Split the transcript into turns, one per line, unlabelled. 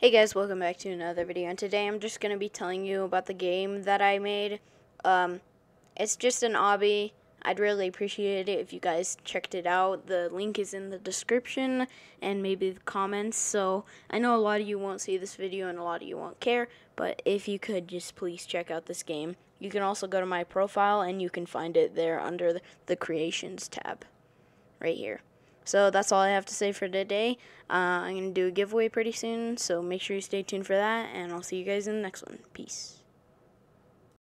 Hey guys, welcome back to another video, and today I'm just going to be telling you about the game that I made. Um, it's just an obby. I'd really appreciate it if you guys checked it out. The link is in the description and maybe the comments, so I know a lot of you won't see this video and a lot of you won't care, but if you could just please check out this game. You can also go to my profile and you can find it there under the, the Creations tab, right here. So that's all I have to say for today. Uh, I'm going to do a giveaway pretty soon, so make sure you stay tuned for that, and I'll see you guys in the next one. Peace.